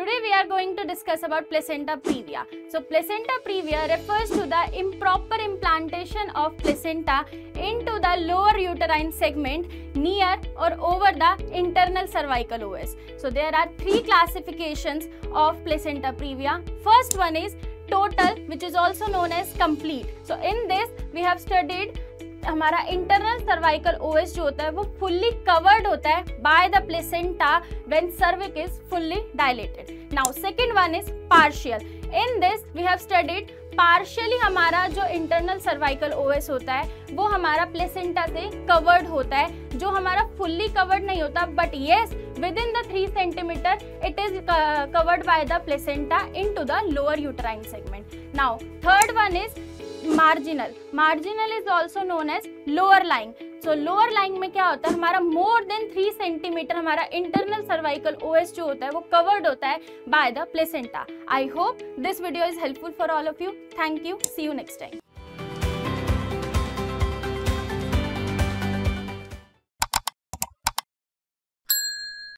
Today we are going to discuss about placenta previa. So placenta previa refers to the improper implantation of placenta into the lower uterine segment near or over the internal cervical OS. So there are three classifications of placenta previa. First one is total which is also known as complete. So in this we have studied हमारा internal cervical os जो होता है, वो fully covered होता है by the placenta when cervix is fully dilated now second one is partial in this we have studied partially हमारा जो internal cervical OS होता है, वो हमारा प्लेसेंटा से कवर्ड होता है, जो हमारा फुल्ली कवर्ड नहीं होता but yes within the three centimetre it is covered by the placenta into the lower uterine segment now third one is marginal marginal is also known as lower line so lower line में क्या होता है? हमारा more than three centimetre हमारा internal cervical os जो होता है, वो कवर्ड होता है by the placenta I hope this video is helpful for all of you thank you see you next time